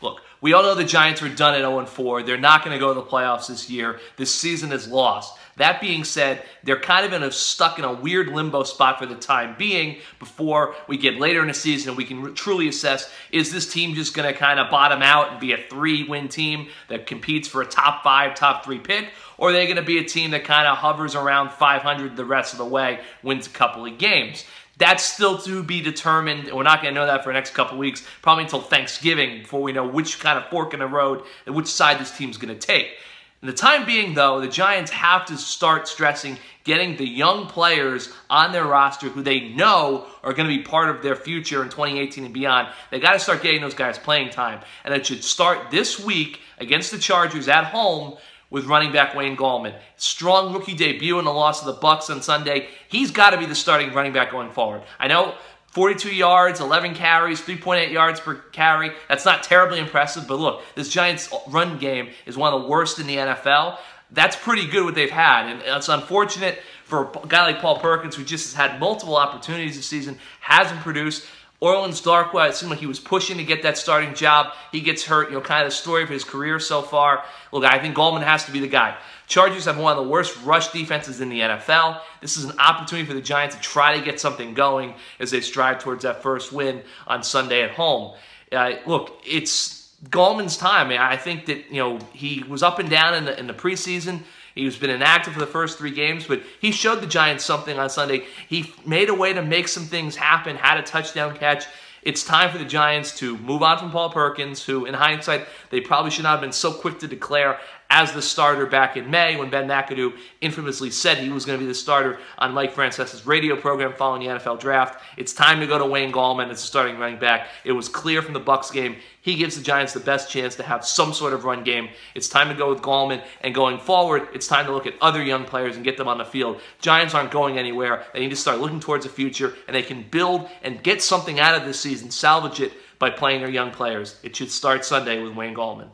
Look, we all know the Giants are done at 0-4. They're not going to go to the playoffs this year. This season is lost. That being said, they're kind of in a stuck in a weird limbo spot for the time being before we get later in the season and we can truly assess, is this team just going to kind of bottom out and be a three-win team that competes for a top five, top three pick? Or are they going to be a team that kind of hovers around 500 the rest of the way, wins a couple of games? That's still to be determined. We're not going to know that for the next couple weeks, probably until Thanksgiving before we know which kind of fork in the road and which side this team's going to take. In the time being, though, the Giants have to start stressing getting the young players on their roster who they know are going to be part of their future in 2018 and beyond. They got to start getting those guys playing time. And it should start this week against the Chargers at home with running back Wayne Gallman. Strong rookie debut in the loss of the Bucs on Sunday. He's got to be the starting running back going forward. I know 42 yards, 11 carries, 3.8 yards per carry. That's not terribly impressive, but look, this Giants run game is one of the worst in the NFL. That's pretty good what they've had, and it's unfortunate for a guy like Paul Perkins, who just has had multiple opportunities this season, hasn't produced. Orleans Darkwa, it seemed like he was pushing to get that starting job. He gets hurt, you know, kind of the story of his career so far. Look, I think Gallman has to be the guy. Chargers have one of the worst rush defenses in the NFL. This is an opportunity for the Giants to try to get something going as they strive towards that first win on Sunday at home. Uh, look, it's Gallman's time. I think that, you know, he was up and down in the, in the preseason. He's been inactive for the first three games, but he showed the Giants something on Sunday. He made a way to make some things happen, had a touchdown catch. It's time for the Giants to move on from Paul Perkins, who, in hindsight, they probably should not have been so quick to declare as the starter back in May when Ben McAdoo infamously said he was going to be the starter on Mike Francesa's radio program following the NFL draft. It's time to go to Wayne Gallman as a starting running back. It was clear from the Bucs game he gives the Giants the best chance to have some sort of run game. It's time to go with Gallman, and going forward, it's time to look at other young players and get them on the field. Giants aren't going anywhere. They need to start looking towards the future, and they can build and get something out of this season, salvage it by playing their young players. It should start Sunday with Wayne Gallman.